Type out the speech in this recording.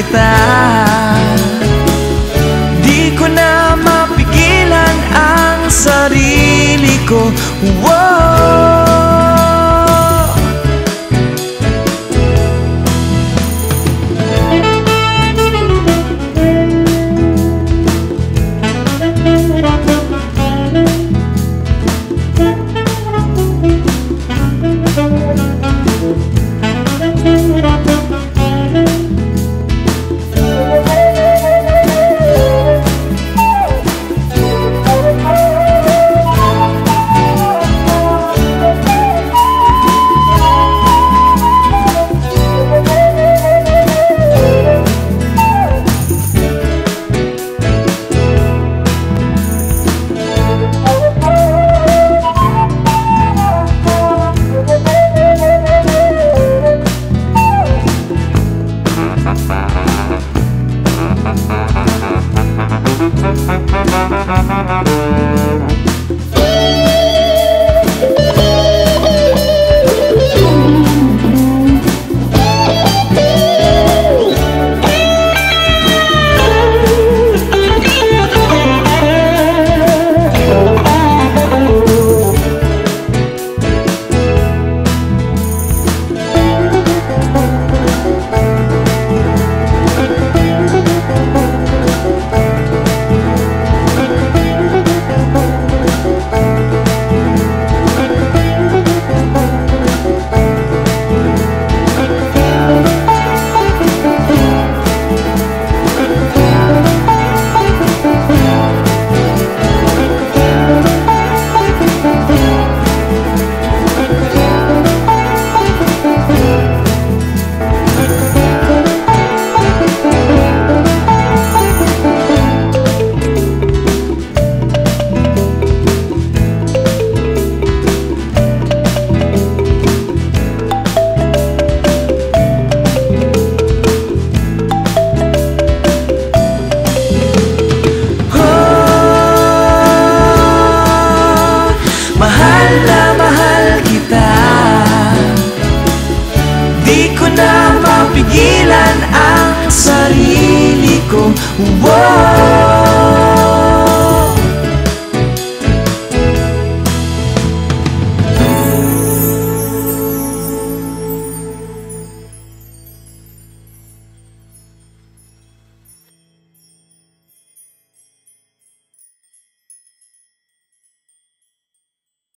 kita Di ko na mapigilan ang sarili ko Whoa! Ko na mapigilan ang sarili ko Whoa!